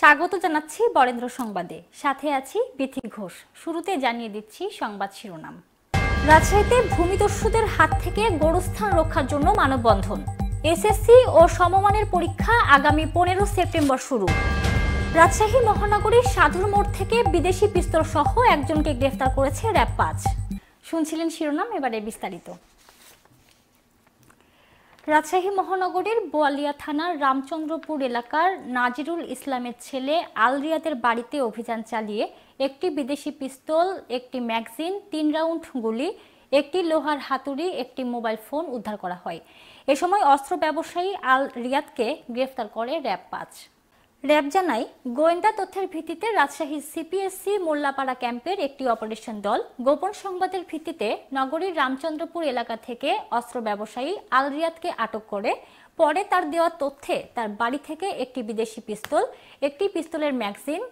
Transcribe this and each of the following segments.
স্বাগত জানাচ্ছি বরেন্দ্র সংবাদে। সাথে আছি বিথি ঘোষ। শুরুতে জানিয়ে দিচ্ছি সংবাদ শিরোনাম। রাজশাহীতে ভূমিদস্যুদের হাত থেকে গোরস্থান রক্ষার জন্য মানববন্ধন। এসএসসি ও সমমানের পরীক্ষা আগামী পনেরো সেপ্টেম্বর শুরু। রাজশাহী মহানগরীর সাধুর মোড় থেকে বিদেশি পিস্তল সহ একজনকে গ্রেফতার করেছে র্যাব পাঁচ। শুনছিলেন শিরোনাম, এবারে বিস্তারিত। রাজশাহী মহানগরীর বোয়ালিয়া থানার রামচন্দ্রপুর এলাকার নাজিরুল ইসলামের ছেলে আলরিয়াদের বাড়িতে অভিযান চালিয়ে একটি বিদেশি পিস্তল, একটি ম্যাগজিন, তিন রাউন্ড গুলি, একটি লোহার হাতুড়ি, একটি মোবাইল ফোন উদ্ধার করা হয়। এ সময় অস্ত্র ব্যবসায়ী আল রিয়াদকে গ্রেফতার করে র্যাব পাঁচ। র্যাব জানায়, গোয়েন্দা তথ্যের ভিত্তিতে রাজশাহী সিপিএসসি মোল্লাপাড়া ক্যাম্পের একটি অপারেশন দল গোপন সংবাদের ভিত্তিতে নগরীর রামচন্দ্রপুর এলাকা থেকে অস্ত্র ব্যবসায়ী আল রিয়াদকে আটক করে। পরে তার দেওয়া তথ্যে তার বাড়ি থেকে একটি বিদেশি পিস্তল, একটি পিস্তলের ম্যাগজিন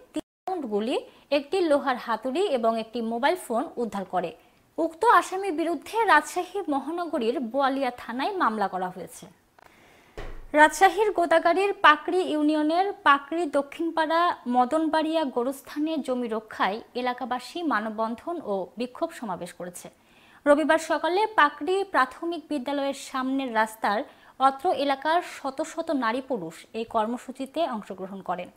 গুলি, একটি লোহার হাতুড়ি এবং একটি মোবাইল ফোন উদ্ধার করে। উক্ত আসামির বিরুদ্ধে রাজশাহী মহানগরীর বোয়ালিয়া থানায় মামলা করা হয়েছে। রাজশাহীর গোদাগাড়ির পাকড়ি ইউনিয়নের পাকড়ি দক্ষিণপাড়া মদনবাড়িয়া গোরস্থানের জমি রক্ষায় এলাকাবাসী মানববন্ধন ও বিক্ষোভ সমাবেশ করেছে। রবিবার সকালে পাকড়ি প্রাথমিক বিদ্যালয়ের সামনের রাস্তার অত্র এলাকার শত শত নারী পুরুষ এই কর্মসূচিতে অংশগ্রহণ করেন।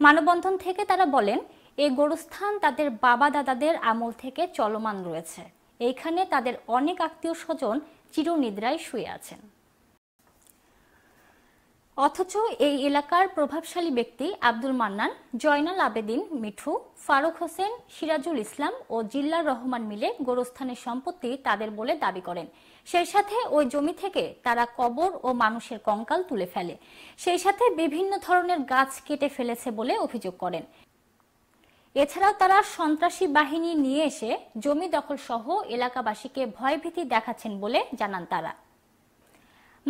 মানববন্ধন থেকে তারা বলেন এই গোরস্থান তাদের বাবা দাদাদের আমল থেকে চলমান রয়েছে। এইখানে তাদের অনেক আত্মীয় স্বজন চিরনিদ্রায় শুয়ে আছেন। অথচ এই এলাকার প্রভাবশালী ব্যক্তি আব্দুল মান্নান, জয়নাল আবেদিন, মিঠু, ফারুক হোসেন, সিরাজুল ইসলাম ও জিল্লার রহমান মিলে গোরস্থানের সম্পত্তি তাদের বলে দাবি করেন। সেই সাথে ওই জমি থেকে তারা কবর ও মানুষের কঙ্কাল তুলে ফেলে। সেই সাথে বিভিন্ন ধরনের গাছ কেটে ফেলেছে বলে অভিযোগ করেন। এছাড়াও তারা সন্ত্রাসী বাহিনী নিয়ে এসে জমি দখল সহ এলাকাবাসীকে ভয়ভীতি দেখাচ্ছেন বলে জানান তারা।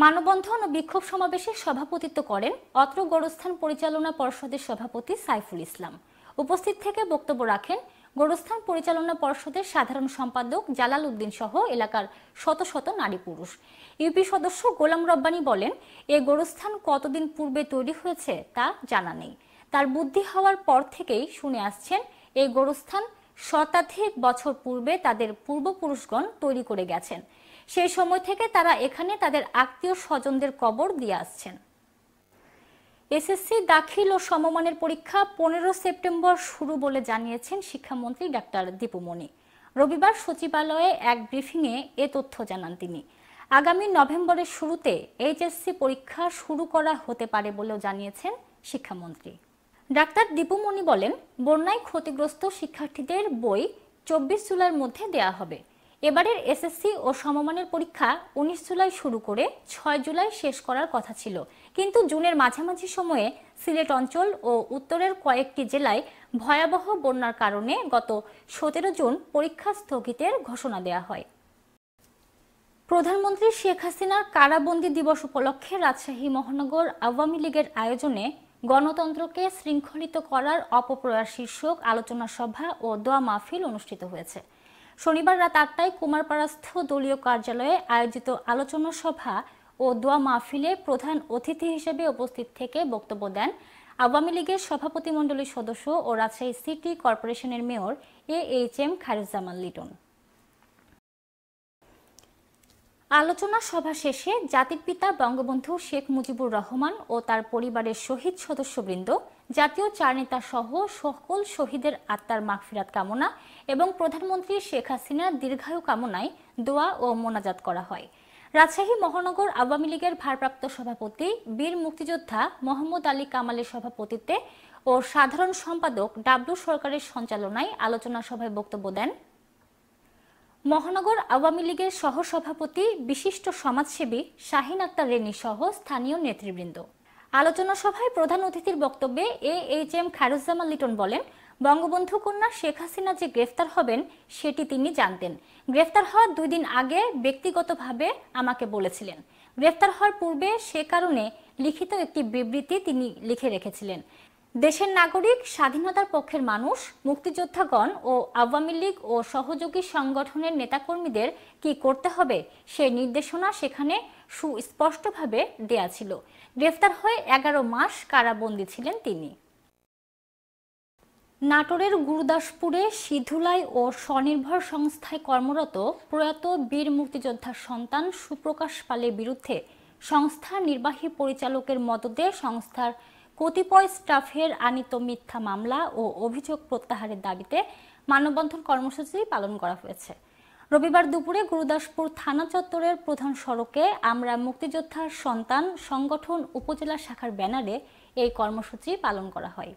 মানববন্ধন ও বিক্ষোভ সমাবেশে সভাপতিত্ব করেন অত্র গোরস্থান পরিচালনা পর্ষদের সভাপতি সাইফুল ইসলাম। উপস্থিত থেকে বক্তব্য রাখেন গোরস্থান পরিচালনা পর্ষদের সাধারণ সম্পাদক জালাল উদ্দিন সহ এলাকার শত শত নারী পুরুষ। ইউপি সদস্য গোলাম রব্বানি বলেন, এ গোরস্থান কতদিন পূর্বে তৈরি হয়েছে তা জানা নেই। তার বুদ্ধি হওয়ার পর থেকেই শুনে আসছেন এই গোরস্থান শতাধিক বছর পূর্বে তাদের পূর্বপুরুষগণ তৈরি করে গেছেন। সেই সময় থেকে তারা এখানে তাদের আত্মীয় স্বজনদের কবর দিয়ে আসছেন। এসএসসি দাখিল ও সমমানের পরীক্ষা পনেরো সেপ্টেম্বর শুরু বলে জানিয়েছেন শিক্ষামন্ত্রী ডাক্তার দীপুমণি রবিবার সচিবালয়ে এক ব্রিফিংয়ে এ তথ্য জানান তিনি। আগামী নভেম্বরের শুরুতে এইচএসসি পরীক্ষা শুরু করা হতে পারে বলেও জানিয়েছেন শিক্ষামন্ত্রী। ডাক্তার দীপুমণি বলেন, বন্যায় ক্ষতিগ্রস্ত শিক্ষার্থীদের বই চব্বিশ জুলাইয়ের মধ্যে দেয়া হবে। এবারের এসএসসি ও সমমানের পরীক্ষা উনিশ জুলাই শুরু করে ছয় জুলাই শেষ করার কথা ছিল। কিন্তু জুনের মাঝামাঝি সময়ে সিলেট অঞ্চল ও উত্তরের কয়েকটি জেলায় ভয়াবহ বন্যার কারণে গত সতেরো জুন পরীক্ষা স্থগিতের ঘোষণা দেওয়া হয়। প্রধানমন্ত্রী শেখ হাসিনার কারাবন্দী দিবস উপলক্ষে রাজশাহী মহানগর আওয়ামী লীগের আয়োজনে গণতন্ত্রকে শৃঙ্খলিত করার অপপ্রয়াস শীর্ষক আলোচনা সভা ও দোয়া মাহফিল অনুষ্ঠিত হয়েছে। শনিবার রাত আটটায় কুমারপাড়াস্থ দলীয় কার্যালয়ে আয়োজিত আলোচনা সভা ও দোয়া মাহফিলে প্রধান অতিথি হিসেবে উপস্থিত থেকে বক্তব্য দেন আওয়ামী লীগের সভাপতিমণ্ডলীর সদস্য ও রাজশাহী সিটি কর্পোরেশনের mayor A H M Khairuzzaman Liton. আলোচনা সভা শেষে জাতির পিতা বঙ্গবন্ধু শেখ মুজিবুর রহমান ও তার পরিবারের শহীদ সদস্যবৃন্দ জাতীয় চার নেতা সহ সকল শহীদের আত্মার মাগফিরাত কামনা এবং প্রধানমন্ত্রী শেখ হাসিনার দীর্ঘায়ু কামনায় দোয়া ও মোনাজাত করা হয়। রাজশাহী মহানগর আওয়ামী লীগের ভারপ্রাপ্ত সভাপতি, বীর মুক্তিযোদ্ধা মোহাম্মদ আলী কামালের সভাপতিত্বে ও সাধারণ সম্পাদক ডাব্লু সরকারের সঞ্চালনায় আলোচনা সভায় বক্তব্য দেন মহানগর আওয়ামী লীগের সহসভাপতি, বিশিষ্ট সমাজসেবী শাহিন আক্তার রেনি সহ স্থানীয় নেতৃবৃন্দ। আলোচনা সভায় প্রধান অতিথির বক্তব্যে A H M Khairuzzaman Liton বলেন, বঙ্গবন্ধু কন্যা শেখ হাসিনা যে গ্রেফতার হবেন, সেটি তিনি জানতেন। গ্রেফতার হওয়ার দুই দিন আগে ব্যক্তিগতভাবে আমাকে বলেছিলেন। গ্রেফতার হওয়ার পূর্বে সে কারণে লিখিত একটি বিবৃতি তিনি লিখে রেখেছিলেন। দেশের নাগরিক, স্বাধীনতার পক্ষের মানুষ, মুক্তিযোদ্ধাগণ ও আওয়ামী লীগ ও সহযোগী সংগঠনের নেতাকর্মীদের কি করতে হবে, সে নির্দেশনা সেখানে সুস্পষ্টভাবে দেয়া ছিল। গ্রেফতার হয়ে এগারো মাস কারাবন্দী ছিলেন তিনি। নাটোরের গুরুদাসপুরে সিধুলাই ও স্বনির্ভর সংস্থায় কর্মরত প্রয়াত বীর মুক্তিযোদ্ধার সন্তান সুপ্রকাশ পালের বিরুদ্ধে সংস্থার নির্বাহী পরিচালকের মদদে সংস্থার কতিপয় স্টাফের আনিত মিথ্যা মামলা ও অভিযোগ প্রত্যাহারের দাবিতে মানববন্ধন কর্মসূচি পালন করা হয়েছে। রবিবার দুপুরে গুরুদাসপুর থানা চত্বরের প্রধান সড়কে আমরা মুক্তিযোদ্ধার সন্তান সংগঠন উপজেলা শাখার ব্যানারে এই কর্মসূচি পালন করা হয়।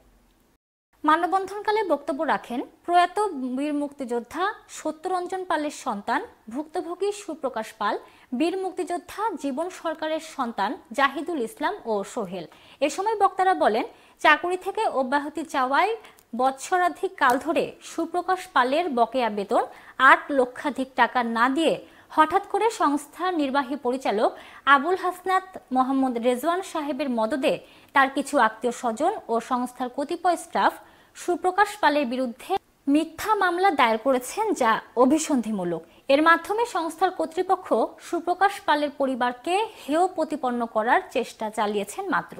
মানববন্ধনকালে বক্তব্য রাখেন প্রয়াত বীর মুক্তিযোদ্ধা সত্যরঞ্জন পালের সন্তান, ভুক্তভোগী সুপ্রকাশ পাল, বীর মুক্তিযোদ্ধা জীবন সরকারের সন্তান জাহিদুল ইসলাম ও সোহেল। এ সময় বক্তারা বলেন, চাকুরি থেকে অব্যাহতি চাওয়ায় বৎসরাধিক কাল ধরে সুপ্রকাশ পালের বকেয়া বেতন আট লক্ষাধিক টাকা না দিয়ে হঠাৎ করে সংস্থার নির্বাহী পরিচালক আবুল হাসনাত মোহাম্মদ রেজওয়ান সাহেবের মদদে তার কিছু আত্মীয় স্বজন ও সংস্থার কতিপয় স্টাফ সুপ্রকাশ পালের বিরুদ্ধে মিথ্যা মামলা দায়ের করেছেন যা অভিসন্ধিমূলক। এর মাধ্যমে সংস্থার কর্তৃপক্ষ সুপ্রকাশ পালের পরিবারকে হেয় প্রতিপন্ন করার চেষ্টা চালিয়েছেন মাত্র।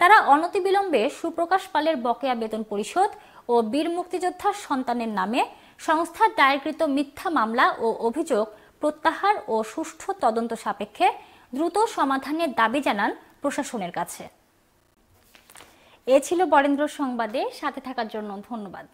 তারা অনতিবিলম্বে সুপ্রকাশ পালের বকেয়া বেতন পরিশোধ ও বীর মুক্তিযোদ্ধার সন্তানের নামে সংস্থার দায়েরকৃত মিথ্যা মামলা ও অভিযোগ প্রত্যাহার ও সুষ্ঠু তদন্ত সাপেক্ষে দ্রুত সমাধানের দাবি জানান প্রশাসনের কাছে। এ ছিল বরেন্দ্র সংবাদে। সাথে থাকার জন্য ধন্যবাদ।